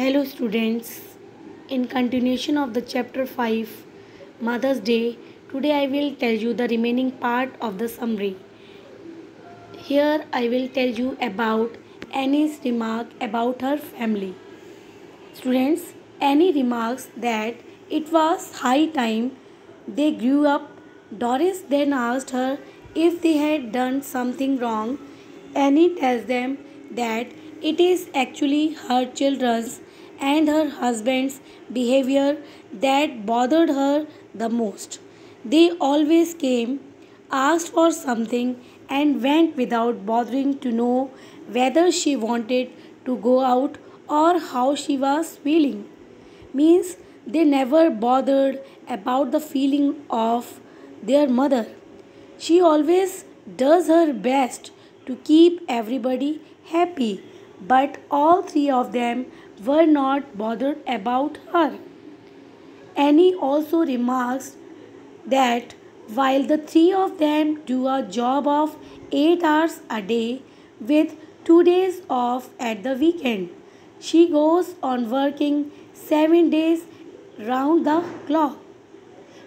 Hello students. In continuation of the chapter 5 Mother's Day, today I will tell you the remaining part of the summary. Here I will tell you about Annie's remark about her family. Students, Annie remarks that it was high time they grew up. Doris then asked her if they had done something wrong. Annie tells them that it is actually her children's and her husband's behavior that bothered her the most. They always came, asked for something, and went without bothering to know whether she wanted to go out or how she was feeling. Means they never bothered about the feeling of their mother. She always does her best to keep everybody happy but all three of them were not bothered about her. Annie also remarks that while the three of them do a job of 8 hours a day with 2 days off at the weekend, she goes on working 7 days round the clock.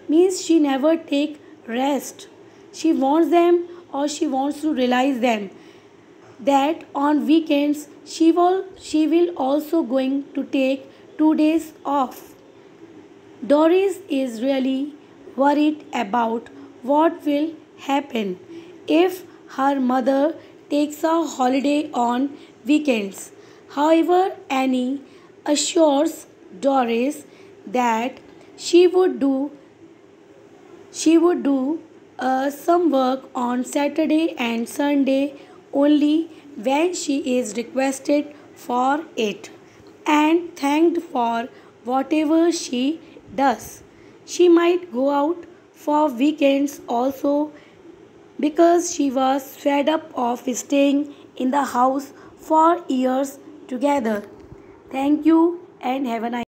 Means she never take rest. She wants them or she wants to realize them that on weekends she will she will also going to take 2 days off. Doris is really worried about what will happen if her mother takes a holiday on weekends. However annie assures doris that she would do she would do uh, some work on saturday and sunday only when she is requested for it and thanked for whatever she does. She might go out for weekends also because she was fed up of staying in the house for years together. Thank you and have a nice